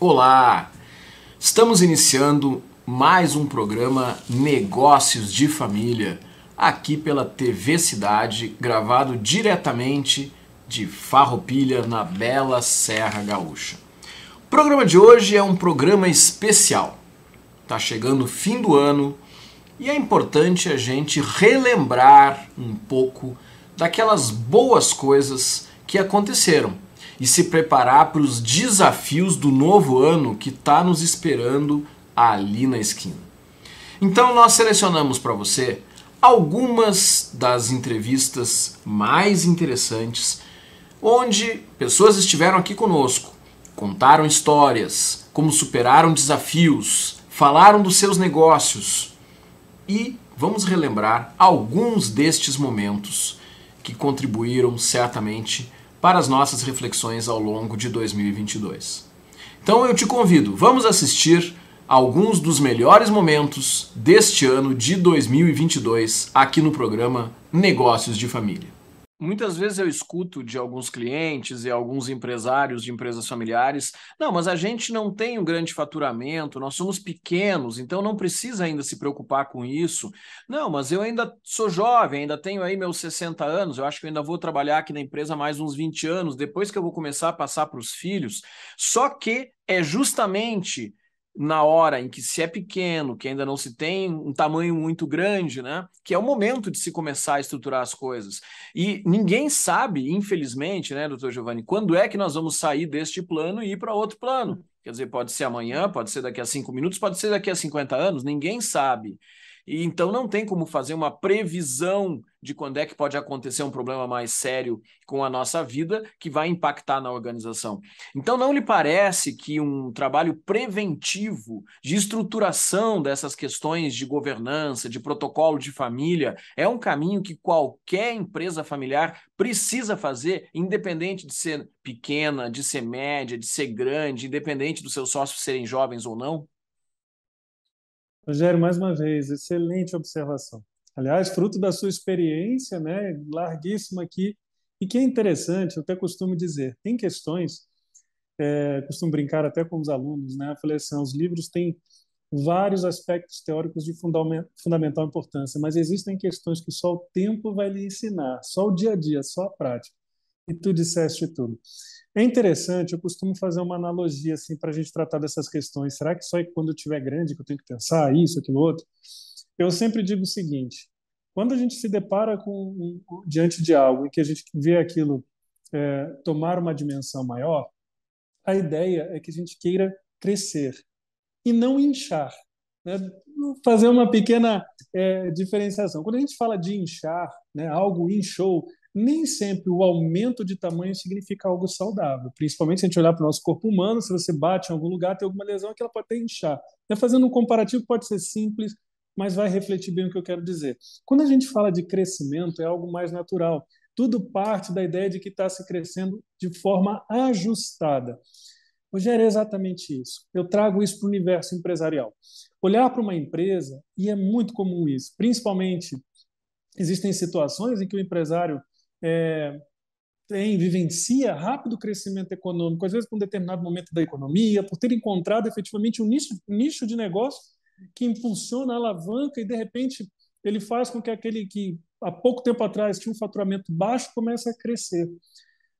Olá! Estamos iniciando mais um programa Negócios de Família, aqui pela TV Cidade, gravado diretamente de Farroupilha, na bela Serra Gaúcha. O programa de hoje é um programa especial. Tá chegando o fim do ano e é importante a gente relembrar um pouco daquelas boas coisas que aconteceram e se preparar para os desafios do novo ano que está nos esperando ali na esquina. Então nós selecionamos para você algumas das entrevistas mais interessantes onde pessoas estiveram aqui conosco, contaram histórias, como superaram desafios, falaram dos seus negócios e vamos relembrar alguns destes momentos que contribuíram certamente para as nossas reflexões ao longo de 2022. Então eu te convido, vamos assistir alguns dos melhores momentos deste ano de 2022 aqui no programa Negócios de Família. Muitas vezes eu escuto de alguns clientes e alguns empresários de empresas familiares: não, mas a gente não tem um grande faturamento, nós somos pequenos, então não precisa ainda se preocupar com isso. Não, mas eu ainda sou jovem, ainda tenho aí meus 60 anos, eu acho que eu ainda vou trabalhar aqui na empresa mais uns 20 anos, depois que eu vou começar a passar para os filhos. Só que é justamente na hora em que se é pequeno, que ainda não se tem um tamanho muito grande, né? Que é o momento de se começar a estruturar as coisas. E ninguém sabe, infelizmente, né, doutor Giovanni, quando é que nós vamos sair deste plano e ir para outro plano. Quer dizer, pode ser amanhã, pode ser daqui a cinco minutos, pode ser daqui a 50 anos, ninguém sabe. E então não tem como fazer uma previsão de quando é que pode acontecer um problema mais sério com a nossa vida que vai impactar na organização. Então não lhe parece que um trabalho preventivo de estruturação dessas questões de governança, de protocolo de família, é um caminho que qualquer empresa familiar precisa fazer, independente de ser pequena, de ser média, de ser grande, independente dos seus sócios serem jovens ou não? Rogério, mais uma vez, excelente observação. Aliás, fruto da sua experiência, né, larguíssima aqui, e que é interessante, eu até costumo dizer, tem questões, é, costumo brincar até com os alunos, né, eu falei assim, os livros têm vários aspectos teóricos de fundamental importância, mas existem questões que só o tempo vai lhe ensinar, só o dia a dia, só a prática. E tu disseste tudo. É interessante, eu costumo fazer uma analogia assim para a gente tratar dessas questões. Será que só é quando eu estiver grande que eu tenho que pensar isso, aquilo, outro? Eu sempre digo o seguinte: quando a gente se depara com diante de algo e que a gente vê aquilo é, tomar uma dimensão maior, a ideia é que a gente queira crescer e não inchar. Né? Fazer uma pequena é, diferenciação. Quando a gente fala de inchar, né, algo inchou, nem sempre o aumento de tamanho significa algo saudável. Principalmente se a gente olhar para o nosso corpo humano, se você bate em algum lugar, tem alguma lesão que ela pode até inchar. Né? Fazendo um comparativo pode ser simples, mas vai refletir bem o que eu quero dizer. Quando a gente fala de crescimento, é algo mais natural. Tudo parte da ideia de que está se crescendo de forma ajustada. Rogério, é exatamente isso. Eu trago isso para o universo empresarial. Olhar para uma empresa, e é muito comum isso, principalmente existem situações em que o empresário é, tem, vivencia rápido crescimento econômico, às vezes por um determinado momento da economia, por ter encontrado efetivamente um nicho, nicho de negócio que impulsiona, alavanca e, de repente, ele faz com que aquele que há pouco tempo atrás tinha um faturamento baixo comece a crescer.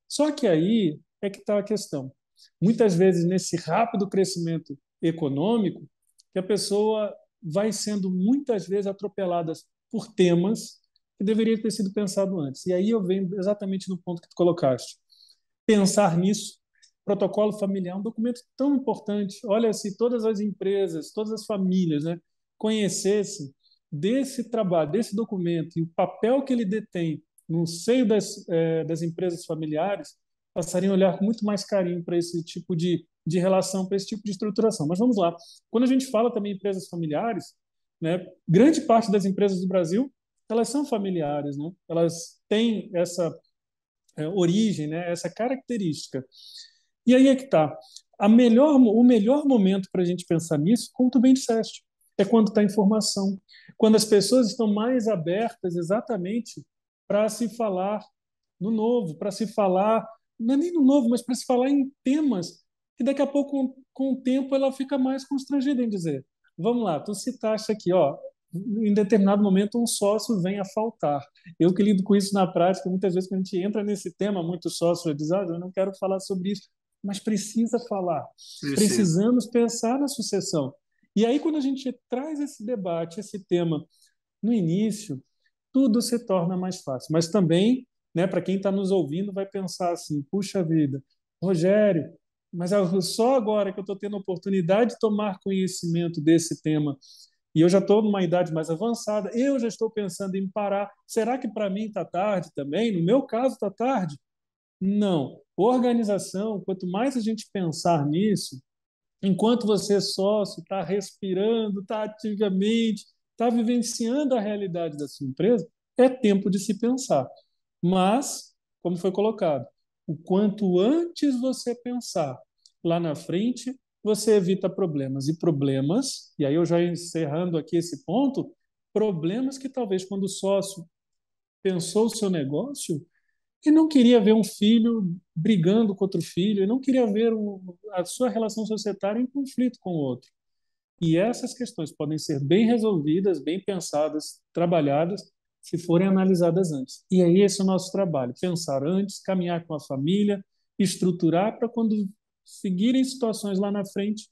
Só que aí é que está a questão. Muitas vezes, nesse rápido crescimento econômico, que a pessoa vai sendo muitas vezes atropelada por temas que deveria ter sido pensado antes. E aí eu venho exatamente no ponto que tu colocaste. Pensar nisso, protocolo familiar um documento tão importante. Olha, se todas as empresas, todas as famílias né, conhecessem desse trabalho, desse documento e o papel que ele detém no seio das, é, das empresas familiares, passariam a olhar com muito mais carinho para esse tipo de, de relação, para esse tipo de estruturação. Mas vamos lá. Quando a gente fala também em empresas familiares, né, grande parte das empresas do Brasil elas são familiares, né? Elas têm essa é, origem, né? Essa característica. E aí é que está. A melhor, o melhor momento para a gente pensar nisso, como tu bem disseste, é quando está a informação, quando as pessoas estão mais abertas exatamente para se falar no novo, para se falar, não é nem no novo, mas para se falar em temas que daqui a pouco com o tempo ela fica mais constrangida em dizer: vamos lá, tu citaste aqui, ó, em determinado momento um sócio vem a faltar. Eu que lido com isso na prática, muitas vezes quando a gente entra nesse tema, muitos sócios dizem, ah, eu não quero falar sobre isso, mas precisa falar. Precisa. Precisamos pensar na sucessão. E aí quando a gente traz esse debate, esse tema no início, tudo se torna mais fácil. Mas também, né, para quem está nos ouvindo, vai pensar assim, puxa vida, Rogério, mas só agora que eu estou tendo a oportunidade de tomar conhecimento desse tema e eu já estou numa idade mais avançada, eu já estou pensando em parar. Será que para mim está tarde também? No meu caso, está tarde? Não. Organização, quanto mais a gente pensar nisso, enquanto você é sócio, está respirando, está ativamente, está vivenciando a realidade da sua empresa, é tempo de se pensar. Mas, como foi colocado, o quanto antes você pensar lá na frente, você evita problemas. E problemas, e aí eu já encerrando aqui esse ponto, problemas que talvez quando o sócio pensou o seu negócio, ele não queria ver um filho brigando com outro filho, ele não queria ver a sua relação societária em conflito com o outro. E essas questões podem ser bem resolvidas, bem pensadas, trabalhadas, se forem analisadas antes. E aí esse é o nosso trabalho, pensar antes, caminhar com a família, estruturar para quando seguirem situações lá na frente,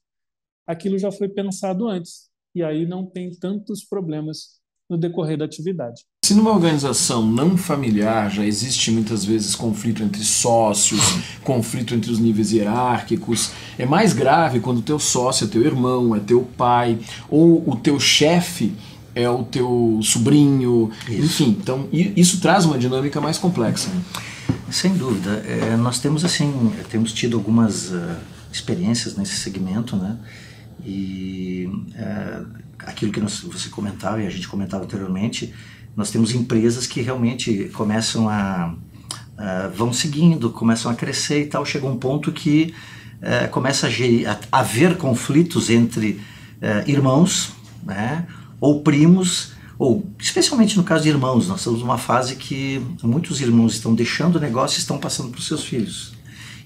aquilo já foi pensado antes. E aí não tem tantos problemas no decorrer da atividade. Se numa organização não familiar já existe muitas vezes conflito entre sócios, conflito entre os níveis hierárquicos, é mais grave quando o teu sócio é teu irmão, é teu pai, ou o teu chefe é o teu sobrinho, isso. enfim. Então isso traz uma dinâmica mais complexa. Sem dúvida. É, nós temos assim, temos tido algumas uh, experiências nesse segmento, né? E uh, aquilo que nós, você comentava e a gente comentava anteriormente, nós temos empresas que realmente começam a uh, vão seguindo, começam a crescer e tal. Chega um ponto que começa a, haver conflitos entre irmãos, né? Ou primos ou especialmente no caso de irmãos, nós estamos numa fase que muitos irmãos estão deixando o negócio e estão passando para os seus filhos.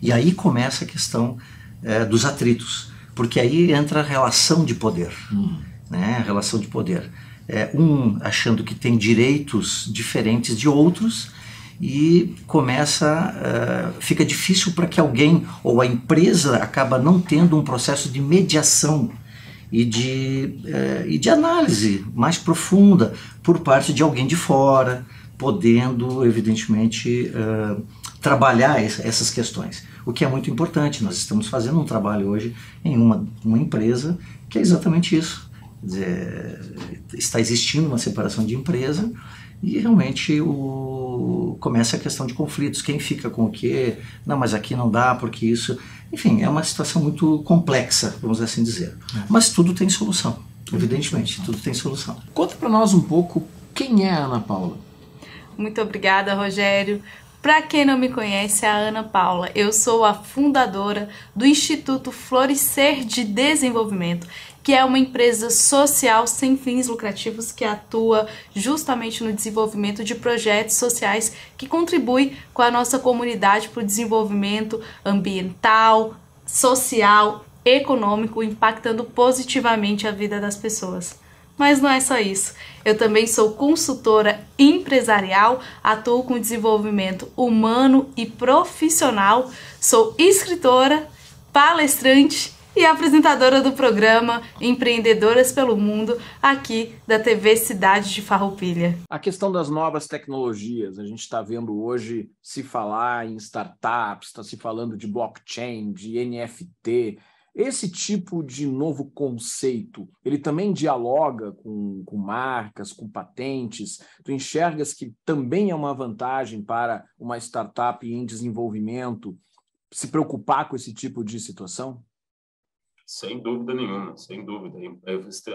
E aí começa a questão é, dos atritos, porque aí entra a relação de poder, hum. né? A relação de poder. É, um achando que tem direitos diferentes de outros e começa, uh, fica difícil para que alguém ou a empresa acaba não tendo um processo de mediação e de, é, e de análise mais profunda por parte de alguém de fora, podendo, evidentemente, é, trabalhar essas questões. O que é muito importante. Nós estamos fazendo um trabalho hoje em uma, uma empresa que é exatamente isso. Dizer, está existindo uma separação de empresa e realmente o, começa a questão de conflitos. Quem fica com o quê? Não, mas aqui não dá porque isso. Enfim, é uma situação muito complexa, vamos assim dizer. É. Mas tudo tem solução, evidentemente, tudo tem solução. Conta para nós um pouco quem é a Ana Paula. Muito obrigada, Rogério. Para quem não me conhece, a Ana Paula, eu sou a fundadora do Instituto Florescer de Desenvolvimento que é uma empresa social sem fins lucrativos que atua justamente no desenvolvimento de projetos sociais que contribuem com a nossa comunidade para o desenvolvimento ambiental, social, econômico, impactando positivamente a vida das pessoas. Mas não é só isso. Eu também sou consultora empresarial, atuo com desenvolvimento humano e profissional, sou escritora, palestrante e apresentadora do programa Empreendedoras pelo Mundo, aqui da TV Cidade de Farroupilha. A questão das novas tecnologias, a gente está vendo hoje se falar em startups, está se falando de blockchain, de NFT. Esse tipo de novo conceito, ele também dialoga com, com marcas, com patentes? Tu enxergas que também é uma vantagem para uma startup em desenvolvimento se preocupar com esse tipo de situação? Sem dúvida nenhuma, sem dúvida.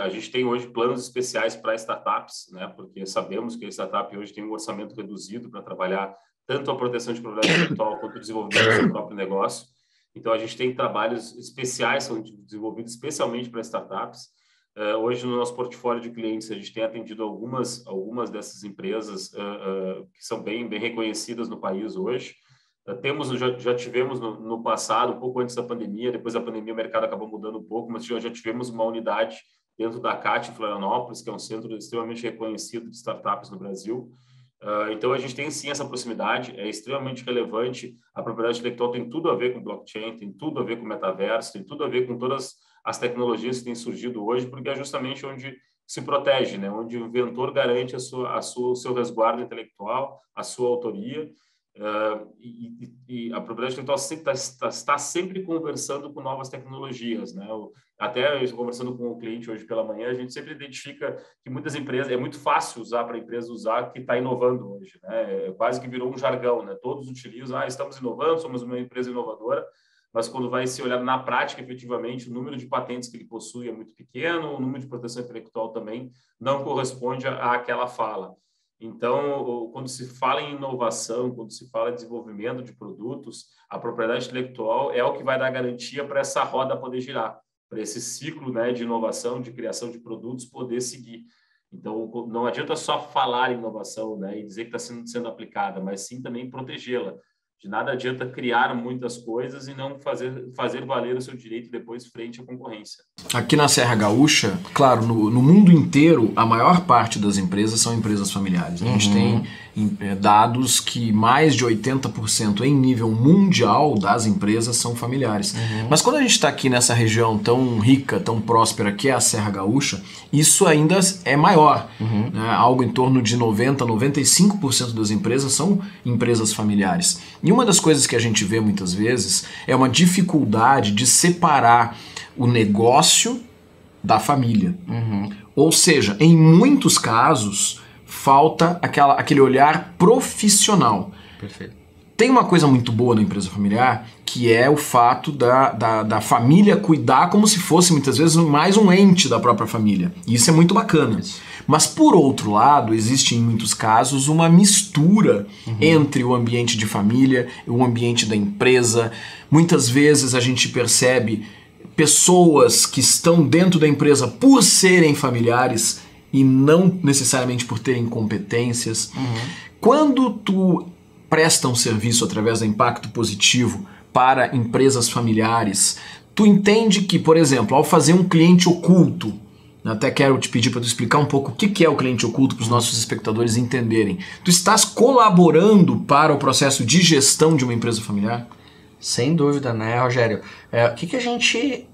A gente tem hoje planos especiais para startups, né? Porque sabemos que a startup hoje tem um orçamento reduzido para trabalhar tanto a proteção de propriedade intelectual quanto o desenvolvimento do seu próprio negócio. Então a gente tem trabalhos especiais são desenvolvidos especialmente para startups. Uh, hoje no nosso portfólio de clientes a gente tem atendido algumas algumas dessas empresas uh, que são bem bem reconhecidas no país hoje. Temos, já, já tivemos no, no, passado, um pouco antes da pandemia, depois da pandemia o mercado acabou mudando um pouco, mas já, já tivemos uma unidade dentro da CAT em Florianópolis, que é um centro extremamente reconhecido de startups no Brasil. Uh, então, a gente tem sim essa proximidade, é extremamente relevante. A propriedade intelectual tem tudo a ver com blockchain, tem tudo a ver com metaverso, tem tudo a ver com todas as tecnologias que têm surgido hoje, porque é justamente onde se protege, né? onde o inventor garante a sua, a sua, o seu resguardo intelectual, a sua autoria, Uh, e, e, a propriedade intelectual está, está, está, sempre conversando com novas tecnologias, né? até eu conversando com o cliente hoje pela manhã, a gente sempre identifica que muitas empresas é muito fácil usar para a empresa usar que está inovando hoje, né? É quase que virou um jargão, né? Todos utilizam, ah, estamos inovando, somos uma empresa inovadora, mas quando vai se olhar na prática, efetivamente, o número de patentes que ele possui é muito pequeno, o número de proteção intelectual também não corresponde àquela fala. Então, quando se fala em inovação, quando se fala em desenvolvimento de produtos, a propriedade intelectual é o que vai dar garantia para essa roda poder girar, para esse ciclo né, de inovação, de criação de produtos poder seguir. Então, não adianta só falar em inovação né, e dizer que está sendo, sendo aplicada, mas sim também protegê-la. De nada adianta criar muitas coisas e não fazer, fazer valer o seu direito depois frente à concorrência. Aqui na Serra Gaúcha, claro, no, no mundo inteiro, a maior parte das empresas são empresas familiares. A gente uhum. tem é, dados que mais de 80% em nível mundial das empresas são familiares. Uhum. Mas quando a gente está aqui nessa região tão rica, tão próspera que é a Serra Gaúcha, isso ainda é maior. Uhum. Né? Algo em torno de 90%, 95% das empresas são empresas familiares. E uma das coisas que a gente vê muitas vezes é uma dificuldade de separar o negócio da família. Uhum. Ou seja, em muitos casos falta aquela, aquele olhar profissional. Perfeito. Tem uma coisa muito boa na empresa familiar que é o fato da, da, da, família cuidar como se fosse muitas vezes mais um ente da própria família. E isso é muito bacana. Mas por outro lado, existe em muitos casos uma mistura uhum. entre o ambiente de família e o ambiente da empresa. Muitas vezes a gente percebe pessoas que estão dentro da empresa por serem familiares e não necessariamente por terem competências. Uhum. Quando tu presta um serviço através do impacto positivo para empresas familiares, tu entende que, por exemplo, ao fazer um cliente oculto, até quero te pedir para tu explicar um pouco o que é o cliente oculto para os nossos espectadores entenderem. Tu estás colaborando para o processo de gestão de uma empresa familiar? Sem dúvida, né, Rogério? É, o que, que a gente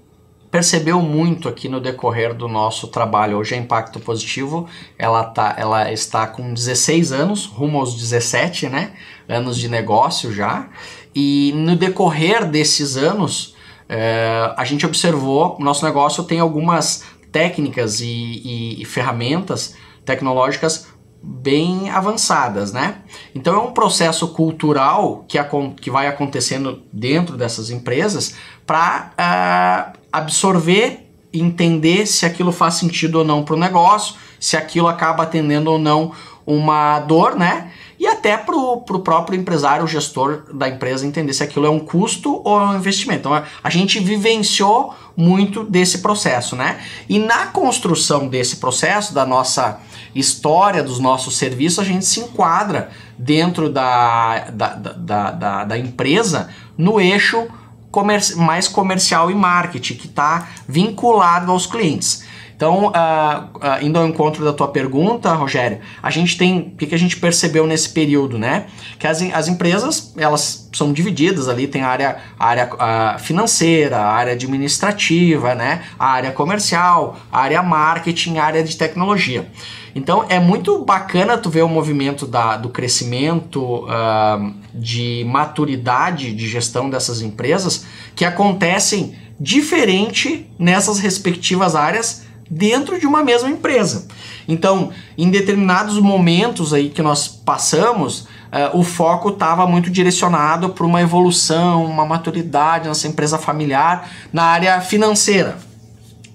percebeu muito aqui no decorrer do nosso trabalho. Hoje a Impacto Positivo, ela, tá, ela está com 16 anos, rumo aos 17, né? Anos de negócio já. E no decorrer desses anos, é, a gente observou, nosso negócio tem algumas técnicas e, e, e ferramentas tecnológicas bem avançadas, né? Então é um processo cultural que, que vai acontecendo dentro dessas empresas para uh, ah, absorver entender se aquilo faz sentido ou não para o negócio, se aquilo acaba atendendo ou não uma dor, né? E até para o próprio empresário, o gestor da empresa, entender se aquilo é um custo ou é um investimento. Então a gente vivenciou muito desse processo, né? E na construção desse processo, da nossa história, dos nossos serviços, a gente se enquadra dentro da, da, da, da, da empresa no eixo comer mais comercial e marketing, que está vinculado aos clientes. Então, uh, uh, indo ao encontro da tua pergunta, Rogério, a gente tem, o que, que a gente percebeu nesse período, né? Que as, as empresas, elas são divididas ali, tem a área, a área uh, financeira, a área administrativa, né? A área comercial, a área marketing, a área de tecnologia. Então é muito bacana tu ver o movimento da, do crescimento uh, de maturidade de gestão dessas empresas que acontecem diferente nessas respectivas áreas dentro de uma mesma empresa. Então, em determinados momentos aí que nós passamos, uh, o foco estava muito direcionado para uma evolução, uma maturidade nessa empresa familiar na área financeira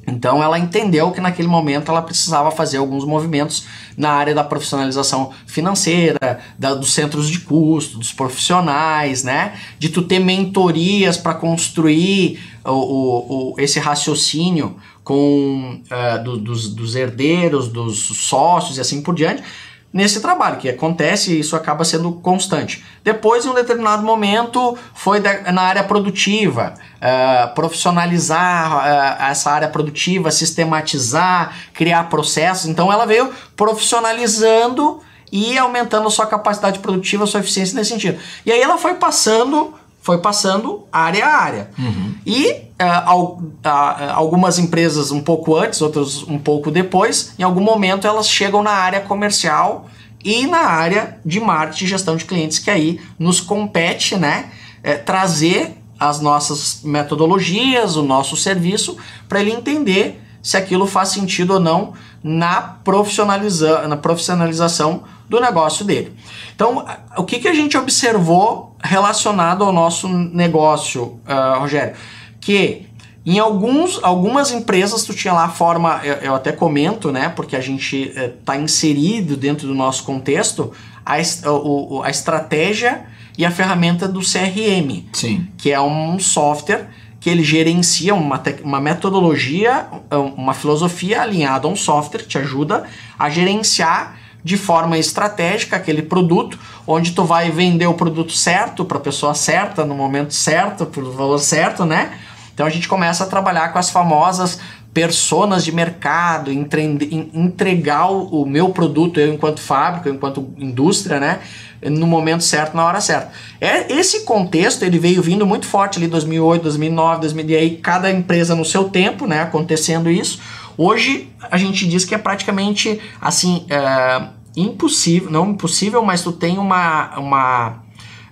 então ela entendeu que naquele momento ela precisava fazer alguns movimentos na área da profissionalização financeira, da, dos centros de custo, dos profissionais, né? De tu ter mentorias para construir o, o, o, esse raciocínio com uh, do, dos, dos herdeiros, dos sócios e assim por diante, nesse trabalho, que acontece e isso acaba sendo constante. Depois, em um determinado momento, foi na área produtiva, uh, profissionalizar uh, essa área produtiva, sistematizar, criar processos. Então, ela veio profissionalizando e aumentando a sua capacidade produtiva, a sua eficiência nesse sentido. E aí ela foi passando foi passando área a área. Uhum. E uh, algumas empresas um pouco antes, outras um pouco depois, em algum momento elas chegam na área comercial e na área de marketing e gestão de clientes, que aí nos compete né, é, trazer as nossas metodologias, o nosso serviço, para ele entender se aquilo faz sentido ou não na, profissionaliza na profissionalização do negócio dele. Então, o que, que a gente observou relacionado ao nosso negócio, uh, Rogério? Que em alguns, algumas empresas tu tinha lá a forma, eu, eu até comento, né, porque a gente está eh, inserido dentro do nosso contexto, a, o, a estratégia e a ferramenta do CRM, Sim. que é um software que ele gerencia uma, uma metodologia, uma filosofia alinhada a um software que te ajuda a gerenciar de forma estratégica aquele produto, onde tu vai vender o produto certo para a pessoa certa, no momento certo, pelo valor certo, né? Então a gente começa a trabalhar com as famosas personas de mercado, entregar o meu produto, eu enquanto fábrica, enquanto indústria, né? No momento certo, na hora certa. É, esse contexto ele veio vindo muito forte ali 2008, 2009, 2010, aí cada empresa no seu tempo, né? Acontecendo isso. Hoje a gente diz que é praticamente assim é, impossível, não impossível, mas tu tem uma, uma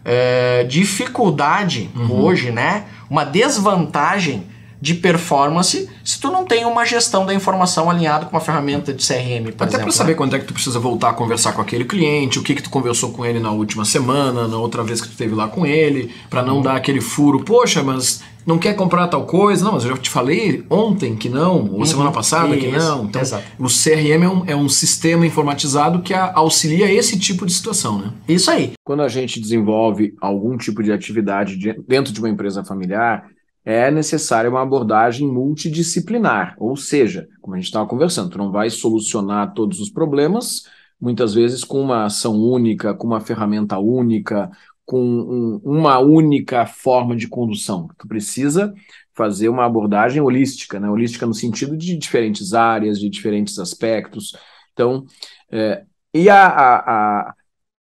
é, dificuldade uhum. hoje, né? Uma desvantagem de performance se tu não tem uma gestão da informação alinhada com uma ferramenta de CRM, por Até para saber né? quando é que tu precisa voltar a conversar com aquele cliente, o que que tu conversou com ele na última semana, na outra vez que tu esteve lá com ele, para não uhum. dar aquele furo, poxa, mas não quer comprar tal coisa, não, mas eu já te falei ontem que não, ou uhum. semana passada Isso. que não. Então, Exato. o CRM é um, é um sistema informatizado que auxilia esse tipo de situação, né? Isso aí. Quando a gente desenvolve algum tipo de atividade dentro de uma empresa familiar, é necessária uma abordagem multidisciplinar, ou seja, como a gente estava conversando, tu não vai solucionar todos os problemas, muitas vezes com uma ação única, com uma ferramenta única, com um, uma única forma de condução. Tu precisa fazer uma abordagem holística, né? holística no sentido de diferentes áreas, de diferentes aspectos. Então, é, e a, a,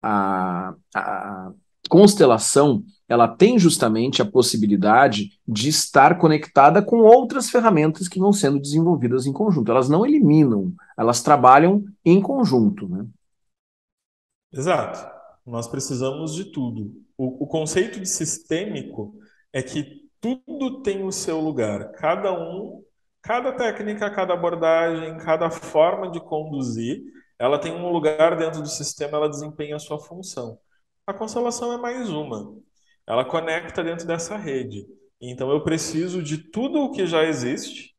a, a constelação ela tem justamente a possibilidade de estar conectada com outras ferramentas que vão sendo desenvolvidas em conjunto. Elas não eliminam, elas trabalham em conjunto. Né? Exato. Nós precisamos de tudo. O, o conceito de sistêmico é que tudo tem o seu lugar. Cada um, cada técnica, cada abordagem, cada forma de conduzir, ela tem um lugar dentro do sistema, ela desempenha a sua função. A constelação é mais uma ela conecta dentro dessa rede. Então eu preciso de tudo o que já existe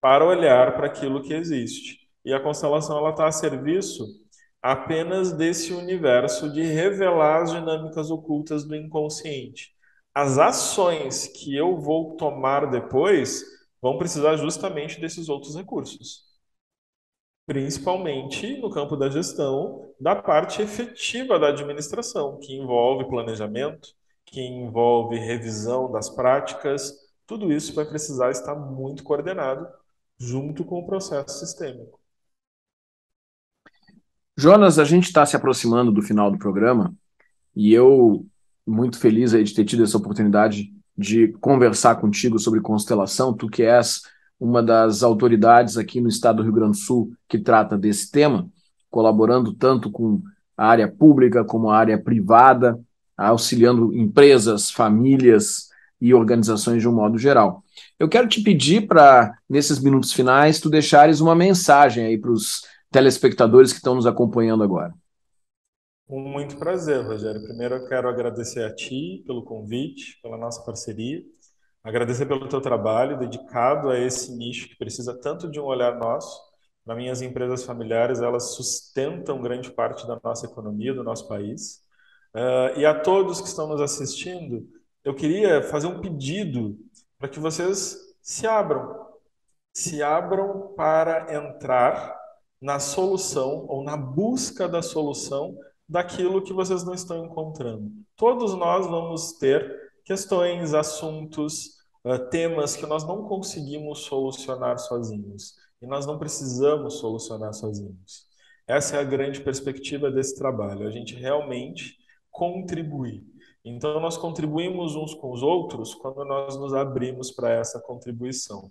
para olhar para aquilo que existe. E a constelação ela está a serviço apenas desse universo de revelar as dinâmicas ocultas do inconsciente. As ações que eu vou tomar depois vão precisar justamente desses outros recursos. Principalmente no campo da gestão, da parte efetiva da administração, que envolve planejamento, que envolve revisão das práticas, tudo isso vai precisar estar muito coordenado junto com o processo sistêmico. Jonas, a gente está se aproximando do final do programa e eu muito feliz aí de ter tido essa oportunidade de conversar contigo sobre constelação, tu que és uma das autoridades aqui no estado do Rio Grande do Sul que trata desse tema, colaborando tanto com a área pública como a área privada auxiliando empresas, famílias e organizações de um modo geral. Eu quero te pedir para, nesses minutos finais, tu deixares uma mensagem aí para os telespectadores que estão nos acompanhando agora. Com muito prazer, Rogério. Primeiro eu quero agradecer a ti pelo convite, pela nossa parceria, agradecer pelo teu trabalho dedicado a esse nicho que precisa tanto de um olhar nosso. Nas minhas empresas familiares, elas sustentam grande parte da nossa economia, do nosso país. Uh, e a todos que estão nos assistindo, eu queria fazer um pedido para que vocês se abram, se abram para entrar na solução ou na busca da solução daquilo que vocês não estão encontrando. Todos nós vamos ter questões, assuntos, uh, temas que nós não conseguimos solucionar sozinhos. E nós não precisamos solucionar sozinhos. Essa é a grande perspectiva desse trabalho, a gente realmente contribuir. Então, nós contribuímos uns com os outros quando nós nos abrimos para essa contribuição.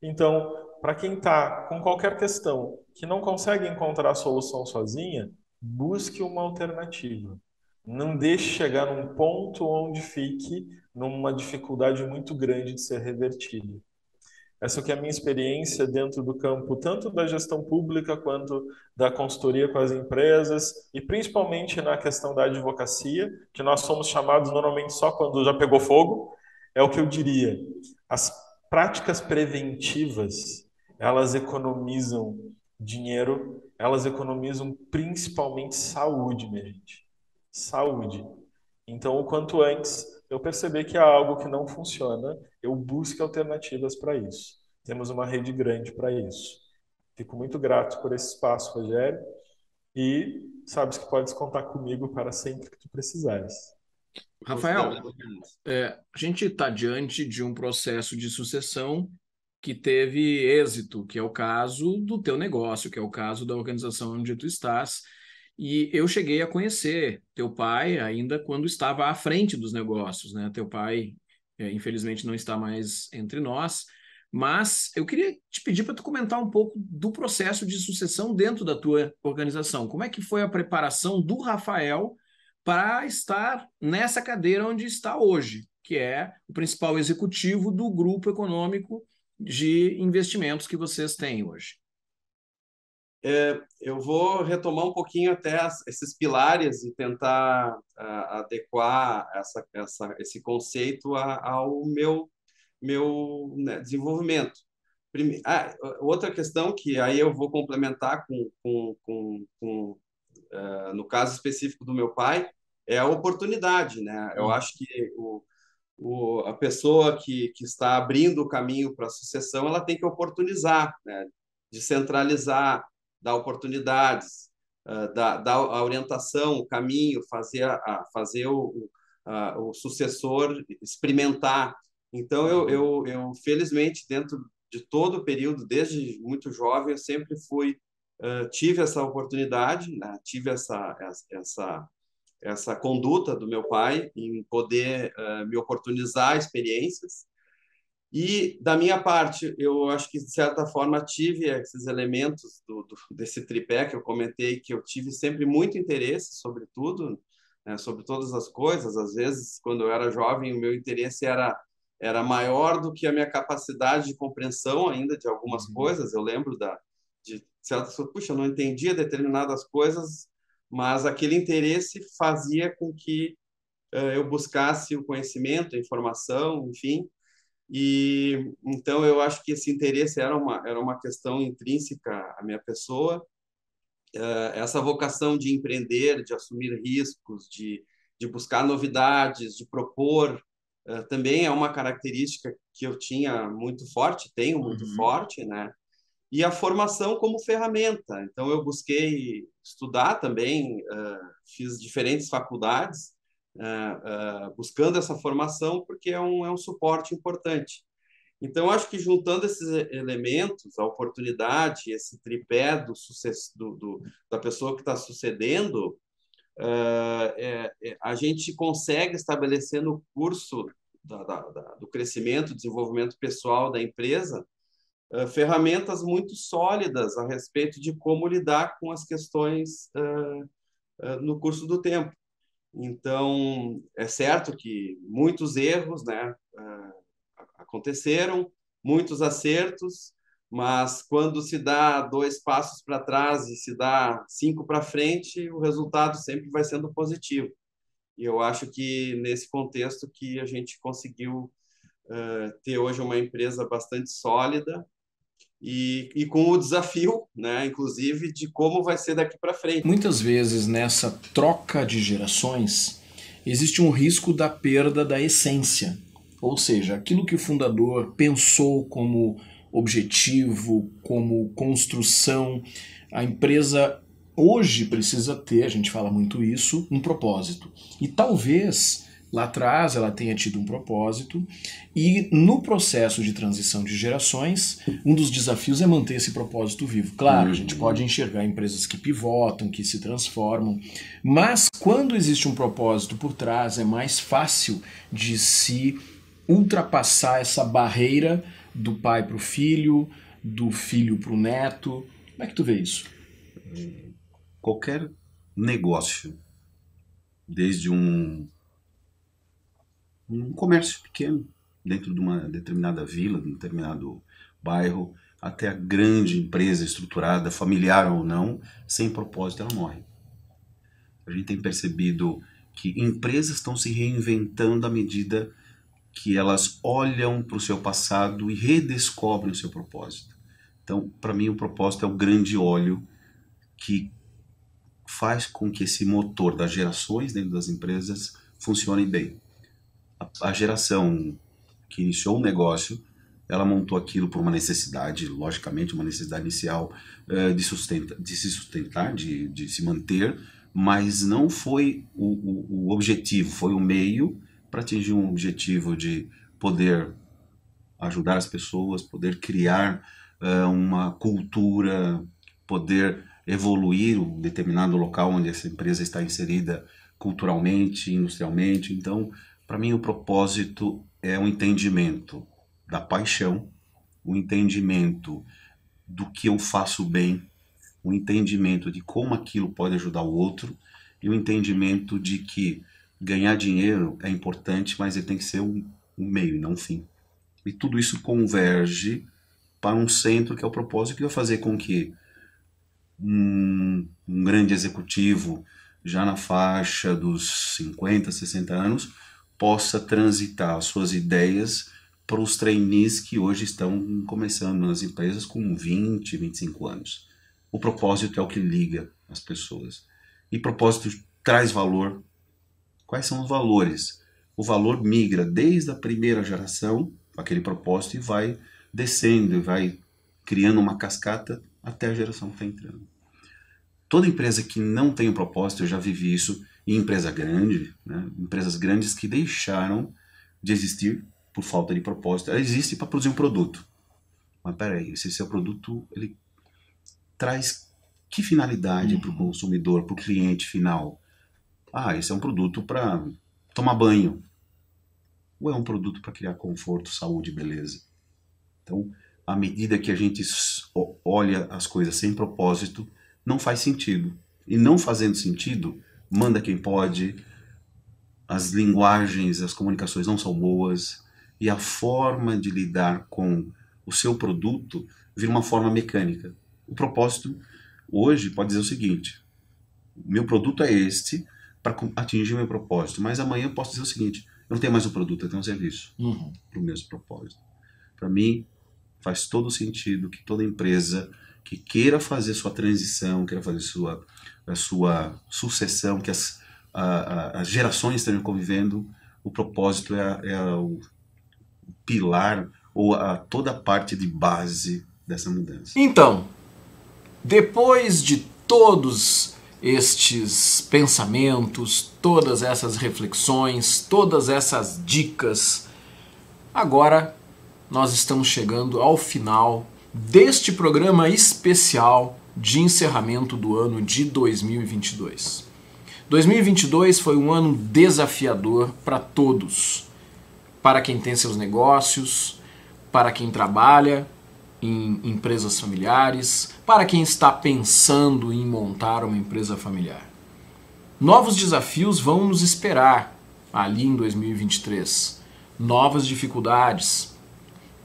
Então, para quem está com qualquer questão que não consegue encontrar a solução sozinha, busque uma alternativa. Não deixe chegar num ponto onde fique numa dificuldade muito grande de ser revertida. Essa que é a minha experiência dentro do campo, tanto da gestão pública quanto da consultoria com as empresas, e principalmente na questão da advocacia, que nós somos chamados normalmente só quando já pegou fogo, é o que eu diria. As práticas preventivas, elas economizam dinheiro, elas economizam principalmente saúde, minha gente. Saúde. Então, o quanto antes eu perceber que há algo que não funciona, eu busque alternativas para isso. Temos uma rede grande para isso. Fico muito grato por esse espaço, Rogério, e sabes que podes contar comigo para sempre que tu precisares. Rafael, é, a gente está diante de um processo de sucessão que teve êxito, que é o caso do teu negócio, que é o caso da organização onde tu estás. E eu cheguei a conhecer teu pai ainda quando estava à frente dos negócios, né? Teu pai, é, infelizmente, não está mais entre nós, mas eu queria te pedir para tu comentar um pouco do processo de sucessão dentro da tua organização. Como é que foi a preparação do Rafael para estar nessa cadeira onde está hoje, que é o principal executivo do grupo econômico de investimentos que vocês têm hoje? É, eu vou retomar um pouquinho até as, esses pilares e tentar adequar essa, essa, esse conceito a, ao meu, meu né, desenvolvimento. Prime... Ah, outra questão que aí eu vou complementar com, com, com, com uh, no caso específico do meu pai, é a oportunidade. Né? Eu uhum. acho que o, o, a pessoa que, que está abrindo o caminho para a sucessão ela tem que oportunizar, né? descentralizar, dar oportunidades, uh, dar, dar a orientação, o caminho, fazer, a, fazer o, a, o sucessor experimentar. Então, eu, eu, eu, felizmente, dentro de todo o período, desde muito jovem, eu sempre fui, uh, tive essa oportunidade, né? tive essa, essa, essa conduta do meu pai em poder uh, me oportunizar experiências e, da minha parte, eu acho que, de certa forma, tive esses elementos do, do, desse tripé que eu comentei, que eu tive sempre muito interesse sobre tudo, né, sobre todas as coisas. Às vezes, quando eu era jovem, o meu interesse era, era maior do que a minha capacidade de compreensão ainda de algumas uhum. coisas. Eu lembro da, de certas coisas, puxa, eu não entendia determinadas coisas, mas aquele interesse fazia com que uh, eu buscasse o conhecimento, a informação, enfim, e então eu acho que esse interesse era uma era uma questão intrínseca à minha pessoa. Uh, essa vocação de empreender, de assumir riscos, de de buscar novidades, de propor, uh, também é uma característica que eu tinha muito forte, tenho muito uhum. forte, né? E a formação como ferramenta. Então eu busquei estudar também, uh, fiz diferentes faculdades uh, uh, buscando essa formação, porque é um, é um suporte importante. Então, acho que juntando esses elementos, a oportunidade, esse tripé do sucesso do, do da pessoa que está sucedendo, é, é, a gente consegue estabelecer no curso da, da, da, do crescimento, desenvolvimento pessoal da empresa, ferramentas muito sólidas a respeito de como lidar com as questões no curso do tempo. Então, é certo que muitos erros né, ah, aconteceram, muitos acertos, mas quando se dá dois passos para trás e se dá cinco para frente, o resultado sempre vai sendo positivo. E eu acho que nesse contexto que a gente conseguiu uh, ter hoje uma empresa bastante sólida e, e com o desafio, né, inclusive, de como vai ser daqui para frente. Muitas vezes nessa troca de gerações existe um risco da perda da essência, ou seja, aquilo que o fundador pensou como objetivo, como construção. A empresa hoje precisa ter, a gente fala muito isso, um propósito. E talvez lá atrás ela tenha tido um propósito e no processo de transição de gerações, um dos desafios é manter esse propósito vivo. Claro, a gente uhum. pode enxergar empresas que pivotam, que se transformam, mas quando existe um propósito por trás, é mais fácil de se ultrapassar essa barreira do pai para o filho, do filho para o neto. Como é que tu vê isso? Qualquer negócio, desde um um comércio pequeno dentro de uma determinada vila, de um determinado bairro, até a grande empresa estruturada, familiar ou não, sem propósito ela morre. A gente tem percebido que empresas estão se reinventando à medida que elas olham para o seu passado e redescobrem o seu propósito. Então, para mim, o propósito é o grande óleo que faz com que esse motor das gerações dentro das empresas funcione bem a, geração que iniciou o negócio, ela montou aquilo por uma necessidade, logicamente, uma necessidade inicial uh, de, sustenta, de se sustentar, de, de se manter, mas não foi o, o, o objetivo, foi o meio para atingir um objetivo de poder ajudar as pessoas, poder criar uh, uma cultura, poder evoluir um determinado local onde essa empresa está inserida culturalmente, industrialmente. Então, para mim, o propósito é o um entendimento da paixão, o um entendimento do que eu faço bem, o um entendimento de como aquilo pode ajudar o outro e o entendimento de que ganhar dinheiro é importante, mas ele tem que ser um, meio e não um fim. E tudo isso converge para um centro que é o propósito que vai fazer com que um, um grande executivo já na faixa dos 50, 60 anos possa transitar suas ideias para os trainees que hoje estão começando nas empresas com 20, 25 anos. O propósito é o que liga as pessoas. E propósito traz valor. Quais são os valores? O valor migra desde a primeira geração, aquele propósito, e vai descendo, e vai criando uma cascata até a geração que está entrando. Toda empresa que não tem um propósito, eu já vivi isso, e empresa grande, né? empresas grandes que deixaram de existir por falta de propósito. Ela existe para produzir um produto. Mas peraí, esse seu produto ele traz que finalidade uhum. para o consumidor, para o cliente final? Ah, esse é um produto para tomar banho. Ou é um produto para criar conforto, saúde e beleza? Então, à medida que a gente olha as coisas sem propósito, não faz sentido. E não fazendo sentido, manda quem pode, as linguagens, as comunicações não são boas e a forma de lidar com o seu produto vira uma forma mecânica. O propósito hoje pode dizer o seguinte: meu produto é este para atingir meu propósito, mas amanhã eu posso dizer o seguinte: eu não tenho mais um produto, eu tenho um serviço uhum. para o mesmo propósito. Para mim, faz todo sentido que toda empresa que queira fazer sua transição, queira fazer sua a sua sucessão, que as, a, a, as gerações estejam convivendo, o propósito é, é o pilar ou a, toda a parte de base dessa mudança. Então, depois de todos estes pensamentos, todas essas reflexões, todas essas dicas, agora nós estamos chegando ao final deste programa especial de encerramento do ano de 2022. 2022 foi um ano desafiador para todos, para quem tem seus negócios, para quem trabalha em empresas familiares, para quem está pensando em montar uma empresa familiar. Novos desafios vão nos esperar ali em 2023, novas dificuldades.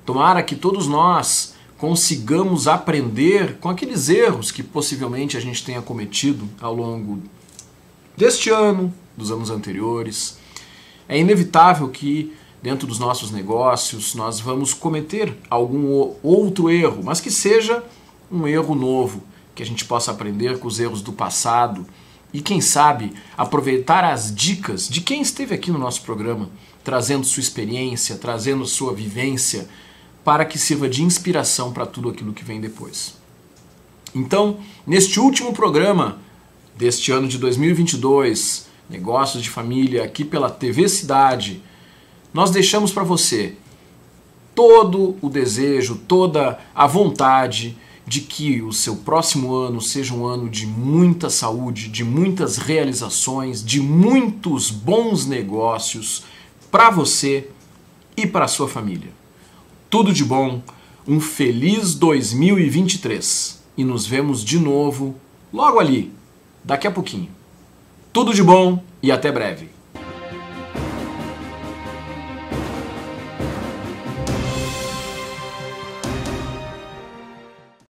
Tomara que todos nós consigamos aprender com aqueles erros que possivelmente a gente tenha cometido ao longo deste ano, dos anos anteriores. É inevitável que dentro dos nossos negócios nós vamos cometer algum outro erro, mas que seja um erro novo, que a gente possa aprender com os erros do passado e quem sabe aproveitar as dicas de quem esteve aqui no nosso programa, trazendo sua experiência, trazendo sua vivência para que sirva de inspiração para tudo aquilo que vem depois. Então, neste último programa deste ano de 2022, Negócios de Família, aqui pela TV Cidade, nós deixamos para você todo o desejo, toda a vontade de que o seu próximo ano seja um ano de muita saúde, de muitas realizações, de muitos bons negócios para você e para sua família. Tudo de bom, um feliz 2023 e nos vemos de novo logo ali, daqui a pouquinho. Tudo de bom e até breve.